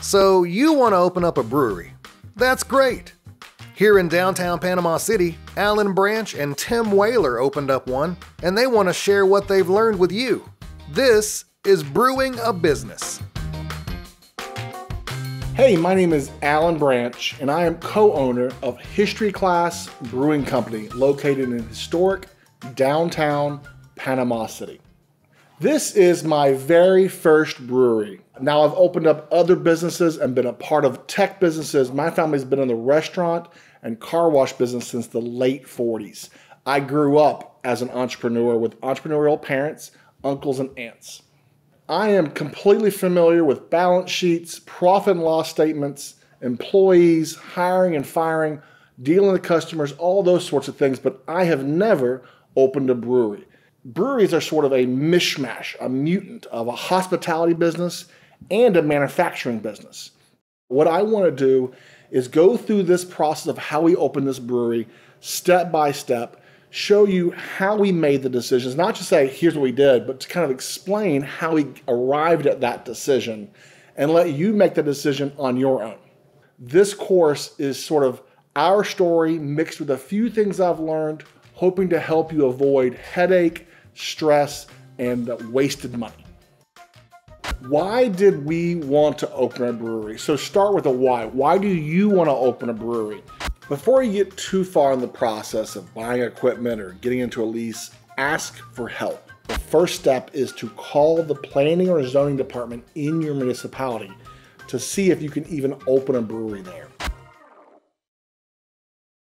So you want to open up a brewery. That's great. Here in downtown Panama City, Allan Branch and Tim Whaler opened up one, and they want to share what they've learned with you. This is Brewing a Business. Hey, my name is Allan Branch, and I am co owner of History Class Brewing Company located in historic downtown Panama City. This is my very first brewery. Now, I've opened up other businesses and been a part of tech businesses. My family's been in the restaurant and car wash business since the late 40s. I grew up as an entrepreneur with entrepreneurial parents, uncles, and aunts. I am completely familiar with balance sheets, profit and loss statements, employees, hiring and firing, dealing with customers, all those sorts of things, but I have never opened a brewery. Breweries are sort of a mishmash, a mutant of a hospitality business and a manufacturing business. What I want to do is go through this process of how we opened this brewery step by step show you how we made the decisions, not just say, here's what we did, but to kind of explain how we arrived at that decision and let you make the decision on your own. This course is sort of our story mixed with a few things I've learned, hoping to help you avoid headache, stress, and wasted money. Why did we want to open a brewery? So start with a why. Why do you want to open a brewery? Before you get too far in the process of buying equipment or getting into a lease, ask for help. The first step is to call the planning or zoning department in your municipality to see if you can even open a brewery there.